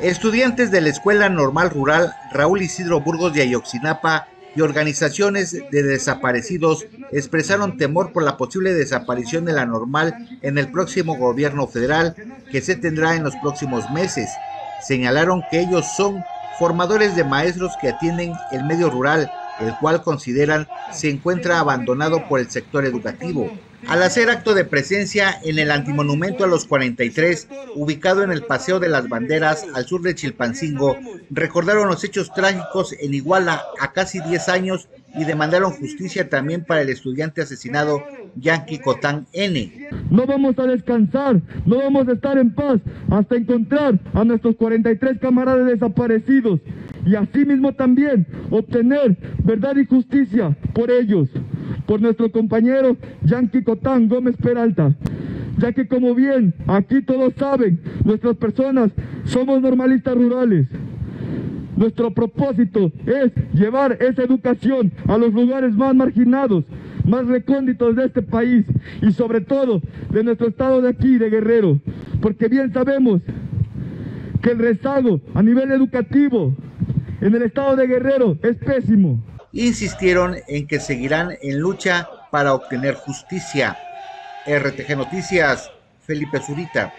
Estudiantes de la Escuela Normal Rural Raúl Isidro Burgos de Ayoxinapa y organizaciones de desaparecidos expresaron temor por la posible desaparición de la normal en el próximo gobierno federal que se tendrá en los próximos meses. Señalaron que ellos son formadores de maestros que atienden el medio rural, el cual consideran se encuentra abandonado por el sector educativo. Al hacer acto de presencia en el antimonumento a los 43, ubicado en el Paseo de las Banderas al sur de Chilpancingo, recordaron los hechos trágicos en Iguala a casi 10 años y demandaron justicia también para el estudiante asesinado Yankee Cotán N. No vamos a descansar, no vamos a estar en paz hasta encontrar a nuestros 43 camaradas desaparecidos y asimismo también obtener verdad y justicia por ellos por nuestro compañero Yankee Cotán Gómez Peralta, ya que como bien aquí todos saben, nuestras personas somos normalistas rurales. Nuestro propósito es llevar esa educación a los lugares más marginados, más recónditos de este país y sobre todo de nuestro estado de aquí, de Guerrero, porque bien sabemos que el rezago a nivel educativo en el estado de Guerrero es pésimo insistieron en que seguirán en lucha para obtener justicia. RTG Noticias, Felipe Zurita.